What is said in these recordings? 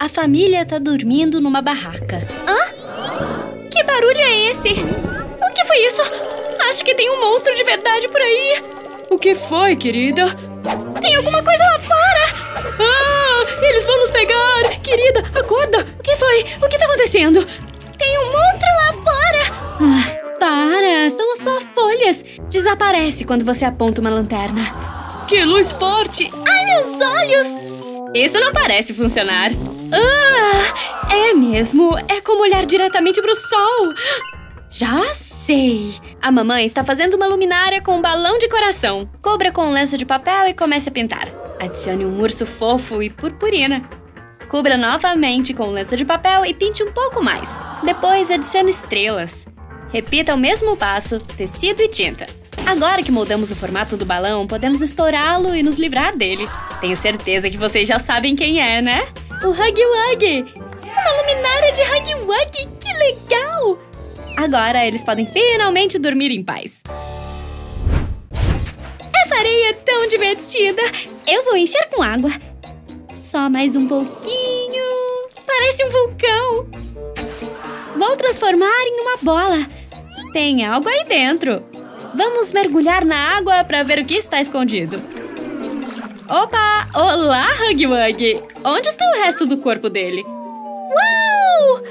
A família tá dormindo numa barraca. Hã? Que barulho é esse? O que foi isso? Acho que tem um monstro de verdade por aí. O que foi, querida? Tem alguma coisa lá fora! Ah! Eles vão nos pegar! Querida, acorda! O que foi? O que tá acontecendo? Tem um monstro lá fora! Ah, para! São só folhas! Desaparece quando você aponta uma lanterna. Que luz forte! Ai, meus olhos! Isso não parece funcionar. Ah! É mesmo! É como olhar diretamente pro sol! Já sei! A mamãe está fazendo uma luminária com um balão de coração. Cubra com um lenço de papel e comece a pintar. Adicione um urso fofo e purpurina. Cubra novamente com um lenço de papel e pinte um pouco mais. Depois adicione estrelas. Repita o mesmo passo, tecido e tinta. Agora que moldamos o formato do balão, podemos estourá-lo e nos livrar dele. Tenho certeza que vocês já sabem quem é, né? O Huggy Wuggy! Uma luminária de Huggy Wuggy! Que legal! Agora eles podem finalmente dormir em paz. Essa areia é tão divertida! Eu vou encher com água. Só mais um pouquinho. Parece um vulcão. Vou transformar em uma bola. Tem algo aí dentro. Vamos mergulhar na água para ver o que está escondido. Opa! Olá, Huggy Wuggy! Onde está o resto do corpo dele? Uau!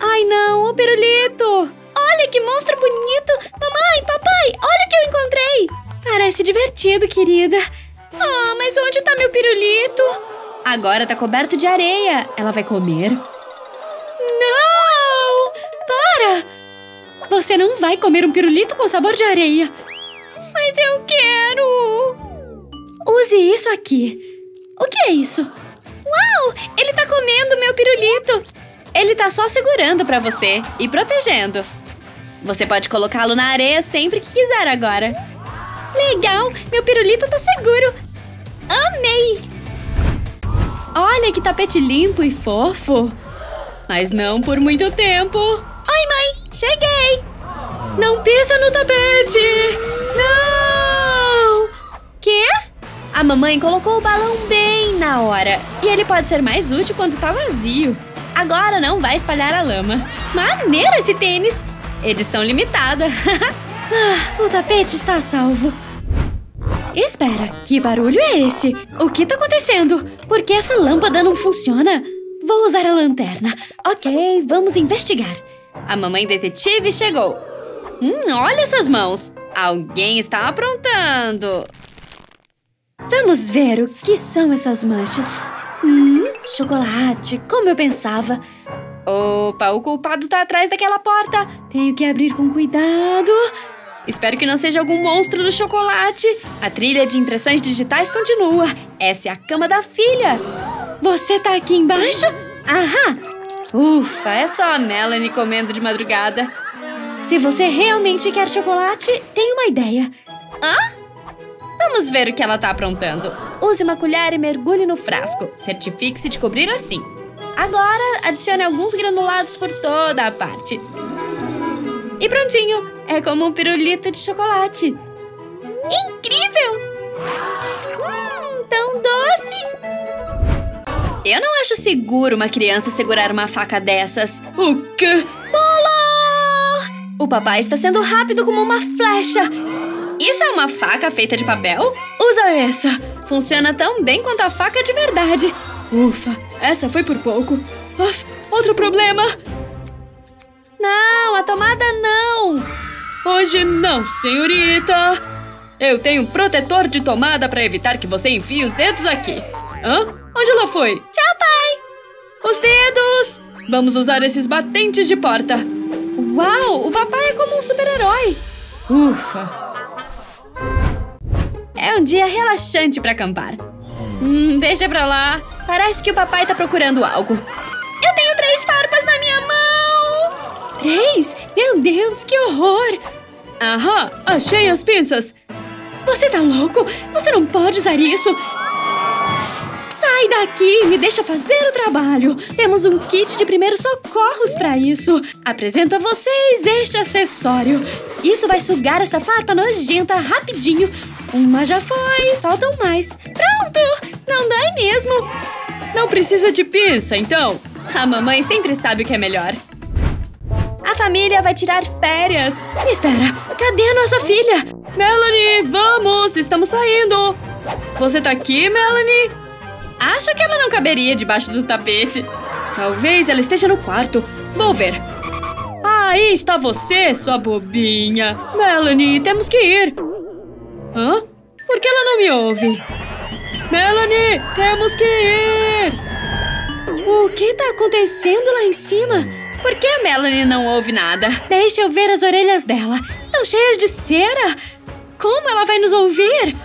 Ai, não! O pirulito! Olha que monstro bonito! Mamãe, papai, olha o que eu encontrei! Parece divertido, querida. Ah, mas onde está meu pirulito? Agora tá coberto de areia. Ela vai comer? Não! Para! Você não vai comer um pirulito com sabor de areia. Mas eu quero! Use isso aqui. O que é isso? Uau! Ele tá comendo meu pirulito! Ele tá só segurando pra você e protegendo. Você pode colocá-lo na areia sempre que quiser agora. Legal! Meu pirulito tá seguro! Amei! Olha que tapete limpo e fofo! Mas não por muito tempo! Oi, mãe! Cheguei! Não pisa no tapete! Não! Quê? A mamãe colocou o balão bem na hora. E ele pode ser mais útil quando tá vazio. Agora não vai espalhar a lama. Maneiro esse tênis! Edição limitada. ah, o tapete está salvo. Espera, que barulho é esse? O que está acontecendo? Por que essa lâmpada não funciona? Vou usar a lanterna. Ok, vamos investigar. A mamãe detetive chegou. Hum, olha essas mãos. Alguém está aprontando. Vamos ver o que são essas manchas. Hum, chocolate, como eu pensava. Opa, o culpado tá atrás daquela porta. Tenho que abrir com cuidado. Espero que não seja algum monstro do chocolate. A trilha de impressões digitais continua. Essa é a cama da filha. Você tá aqui embaixo? Aham. Ufa, é só a Melanie comendo de madrugada. Se você realmente quer chocolate, tem uma ideia. Hã? Vamos ver o que ela tá aprontando. Use uma colher e mergulhe no frasco. Certifique-se de cobrir assim. Agora, adicione alguns granulados por toda a parte. E prontinho! É como um pirulito de chocolate. Incrível! Hum, tão doce! Eu não acho seguro uma criança segurar uma faca dessas. O quê? Bola! O papai está sendo rápido como uma flecha. Isso é uma faca feita de papel? Usa essa! Funciona tão bem quanto a faca de verdade. Ufa, essa foi por pouco. Uf, outro problema! Não, a tomada não! Hoje não, senhorita! Eu tenho um protetor de tomada para evitar que você enfie os dedos aqui. Hã? Onde ela foi? Tchau, pai! Os dedos! Vamos usar esses batentes de porta. Uau, o papai é como um super-herói. Ufa! É um dia relaxante para acampar. Hum, deixa pra lá. Parece que o papai tá procurando algo. Eu tenho três farpas na minha mão! Três? Meu Deus, que horror! Aham, achei as pinças. Você tá louco? Você não pode usar isso! Sai daqui! Me deixa fazer o trabalho! Temos um kit de primeiros socorros para isso! Apresento a vocês este acessório! Isso vai sugar essa farpa nojenta rapidinho! Uma já foi, faltam mais! Pronto! Não dói mesmo! Não precisa de pinça, então. A mamãe sempre sabe o que é melhor. A família vai tirar férias. Espera, cadê a nossa filha? Melanie, vamos, estamos saindo. Você tá aqui, Melanie? Acho que ela não caberia debaixo do tapete. Talvez ela esteja no quarto. Vou ver. Aí está você, sua bobinha. Melanie, temos que ir. Hã? Por que ela não me ouve? Melanie, temos que ir! O que está acontecendo lá em cima? Por que a Melanie não ouve nada? Deixa eu ver as orelhas dela. Estão cheias de cera. Como ela vai nos ouvir?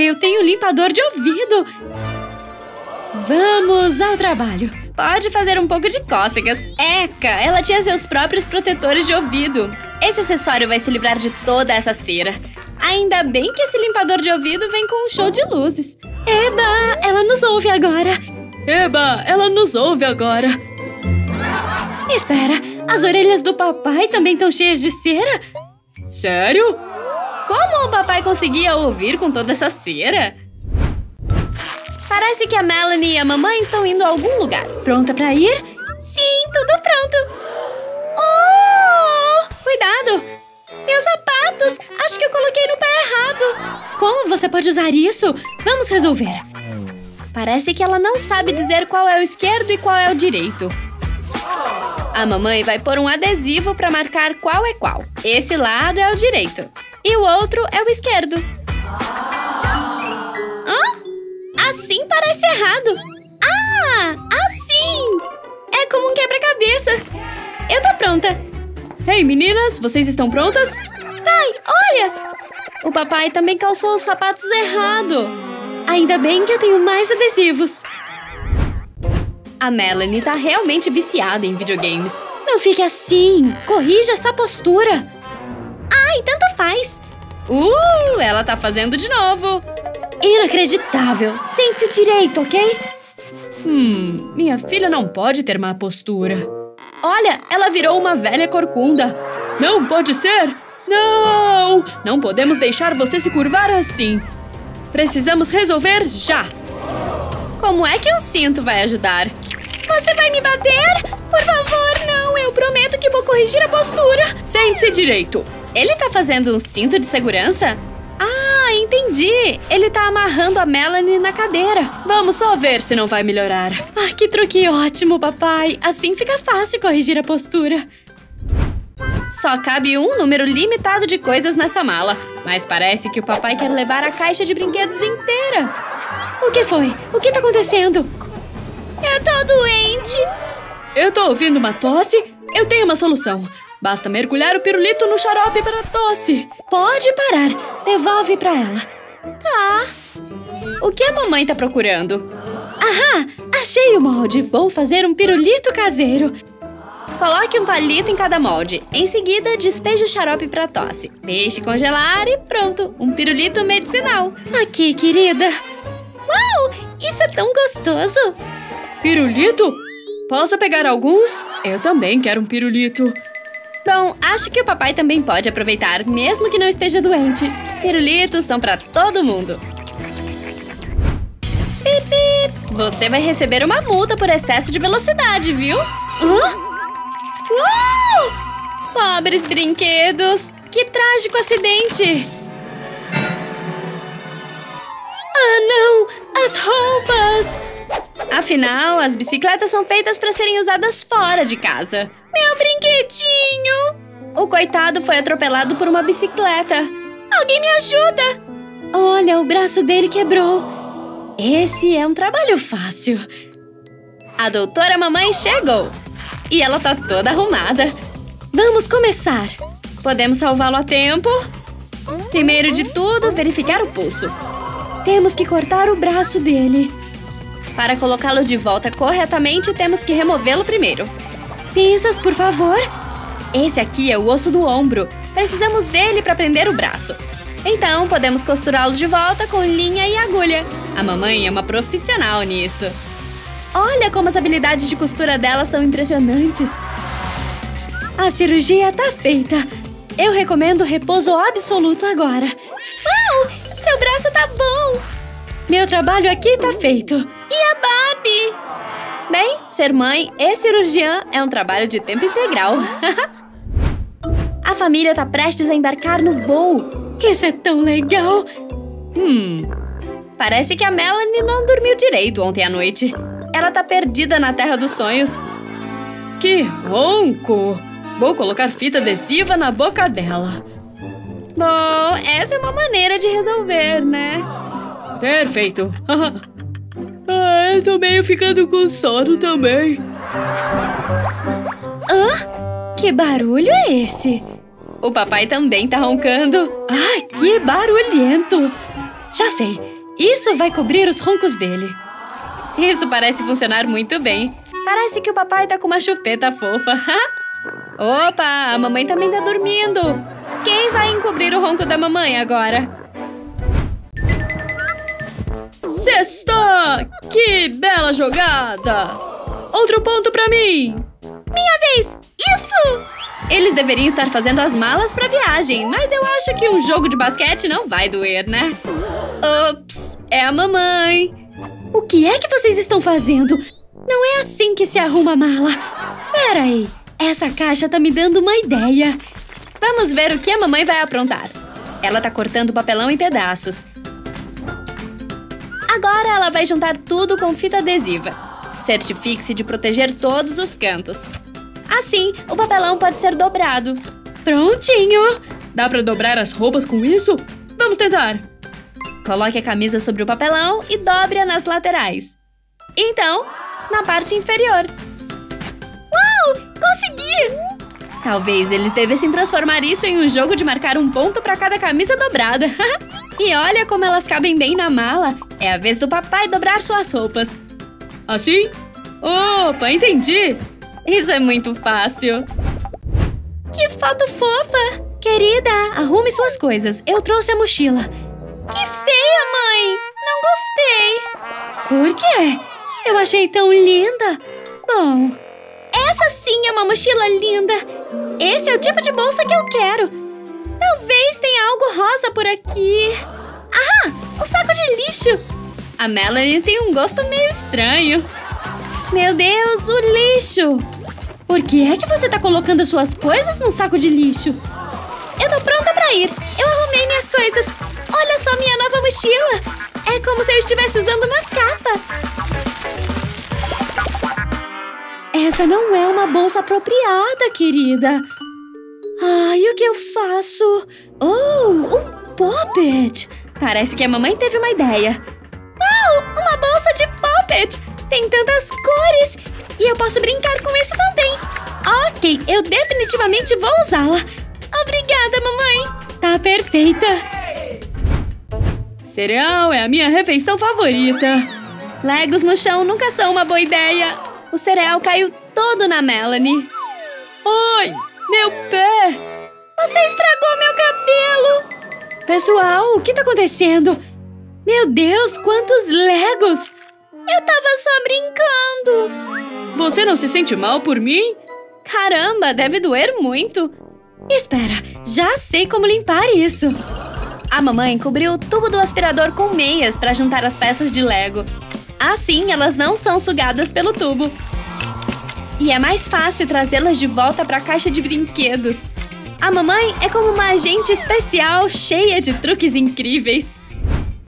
Eu tenho limpador de ouvido. Vamos ao trabalho. Pode fazer um pouco de cócegas. Eca, ela tinha seus próprios protetores de ouvido. Esse acessório vai se livrar de toda essa cera. Ainda bem que esse limpador de ouvido vem com um show de luzes. Eba, ela nos ouve agora. Eba, ela nos ouve agora. Espera, as orelhas do papai também estão cheias de cera? Sério? Como o papai conseguia ouvir com toda essa cera? Parece que a Melanie e a mamãe estão indo a algum lugar. Pronta para ir? Sim, tudo pronto. Oh! Cuidado! Meus sapatos! Acho que eu coloquei no pé errado. Como você pode usar isso? Vamos resolver. Parece que ela não sabe dizer qual é o esquerdo e qual é o direito. A mamãe vai pôr um adesivo para marcar qual é qual. Esse lado é o direito e o outro é o esquerdo. Hã? Assim parece errado. Ah, assim! É como um quebra-cabeça. Eu tô pronta. Ei, meninas, vocês estão prontas? Pai, olha! O papai também calçou os sapatos errado. Ainda bem que eu tenho mais adesivos. A Melanie tá realmente viciada em videogames. Não fique assim! Corrija essa postura! Ai, tanto faz! Uh, ela tá fazendo de novo! Inacreditável! Sente-se direito, ok? Hum, minha filha não pode ter má postura. Olha, ela virou uma velha corcunda. Não pode ser! Não! Não podemos deixar você se curvar assim. Precisamos resolver já! Como é que um cinto vai ajudar? Você vai me bater? Por favor, não! Eu prometo que vou corrigir a postura! Sente-se direito! Ele tá fazendo um cinto de segurança? Ah, entendi! Ele tá amarrando a Melanie na cadeira. Vamos só ver se não vai melhorar. Ah, que truque ótimo, papai! Assim fica fácil corrigir a postura. Só cabe um número limitado de coisas nessa mala. Mas parece que o papai quer levar a caixa de brinquedos inteira. O que foi? O que tá acontecendo? Eu tô doente. Eu tô ouvindo uma tosse. Eu tenho uma solução. Basta mergulhar o pirulito no xarope para tosse. Pode parar. Devolve para ela. Tá. O que a mamãe tá procurando? Ahá! Achei o molde. Vou fazer um pirulito caseiro. Coloque um palito em cada molde. Em seguida, despeje o xarope para tosse. Deixe congelar e pronto, um pirulito medicinal. Aqui, querida. Uau! Isso é tão gostoso! Pirulito? Posso pegar alguns? Eu também quero um pirulito. Bom, acho que o papai também pode aproveitar, mesmo que não esteja doente. Pirulitos são para todo mundo. Bip. Você vai receber uma multa por excesso de velocidade, viu? Hã? Uau! Pobres brinquedos! Que trágico acidente! Ah, não! As roupas! Afinal, as bicicletas são feitas para serem usadas fora de casa. Meu brinquedinho! O coitado foi atropelado por uma bicicleta. Alguém me ajuda! Olha, o braço dele quebrou. Esse é um trabalho fácil. A doutora mamãe chegou. E ela tá toda arrumada. Vamos começar. Podemos salvá-lo a tempo? Primeiro de tudo, verificar o pulso. Temos que cortar o braço dele. Para colocá-lo de volta corretamente, temos que removê-lo primeiro. Pinças, por favor. Esse aqui é o osso do ombro. Precisamos dele para prender o braço. Então, podemos costurá-lo de volta com linha e agulha. A mamãe é uma profissional nisso. Olha como as habilidades de costura dela são impressionantes. A cirurgia tá feita. Eu recomendo repouso absoluto agora. Uau! Seu braço tá bom! Meu trabalho aqui tá feito. E a Barbie? Ser mãe e cirurgiã é um trabalho de tempo integral. a família tá prestes a embarcar no voo. Isso é tão legal! Hum, parece que a Melanie não dormiu direito ontem à noite. Ela tá perdida na Terra dos Sonhos. Que ronco! Vou colocar fita adesiva na boca dela. Bom, essa é uma maneira de resolver, né? Perfeito. ah, eu tô meio ficando com sono também. Hã? Que barulho é esse? O papai também tá roncando. Ai, que barulhento! Já sei, isso vai cobrir os roncos dele. Isso parece funcionar muito bem. Parece que o papai tá com uma chupeta fofa. Opa, a mamãe também tá dormindo. Quem vai encobrir o ronco da mamãe agora? Sexta! Que bela jogada! Outro ponto pra mim! Minha vez! Isso! Eles deveriam estar fazendo as malas pra viagem, mas eu acho que um jogo de basquete não vai doer, né? Ups, é a mamãe. O que é que vocês estão fazendo? Não é assim que se arruma a mala. Pera aí, essa caixa tá me dando uma ideia. Vamos ver o que a mamãe vai aprontar. Ela tá cortando o papelão em pedaços. Agora ela vai juntar tudo com fita adesiva. Certifique-se de proteger todos os cantos. Assim, o papelão pode ser dobrado. Prontinho! Dá pra dobrar as roupas com isso? Vamos tentar! Coloque a camisa sobre o papelão e dobre-a nas laterais. Então, na parte inferior. Uau! Consegui! Talvez eles devessem transformar isso em um jogo de marcar um ponto para cada camisa dobrada. e olha como elas cabem bem na mala. É a vez do papai dobrar suas roupas. Assim? Opa, entendi! Isso é muito fácil. Que foto fofa! Querida, arrume suas coisas. Eu trouxe a mochila. Que feia, mãe! Não gostei. Por quê? Eu achei tão linda. Bom, essa sim é uma mochila linda. Esse é o tipo de bolsa que eu quero. Talvez tenha algo rosa por aqui. Ah, um saco de lixo. A Melanie tem um gosto meio estranho. Meu Deus, o lixo! Por que é que você tá colocando suas coisas num saco de lixo? Eu tô pronta pra ir. Eu arrumei minhas coisas. Olha só minha nova mochila. É como se eu estivesse usando uma capa. Essa não é uma bolsa apropriada, querida. Ai, o que eu faço? Oh, um poppet! Parece que a mamãe teve uma ideia. Uau, uma bolsa de poppet! Tem tantas cores! E eu posso brincar com isso também. Ok, eu definitivamente vou usá-la. Obrigada, mamãe. Tá perfeita. Cereal é a minha refeição favorita. Legos no chão nunca são uma boa ideia. O cereal caiu todo na Melanie. Ai, meu pé! Você estragou meu cabelo! Pessoal, o que tá acontecendo? Meu Deus, quantos legos! Eu tava só brincando. Você não se sente mal por mim? Caramba, deve doer muito. Espera, já sei como limpar isso. A mamãe cobriu o tubo do aspirador com meias para juntar as peças de Lego. Assim, elas não são sugadas pelo tubo. E é mais fácil trazê-las de volta para a caixa de brinquedos. A mamãe é como uma agente especial cheia de truques incríveis.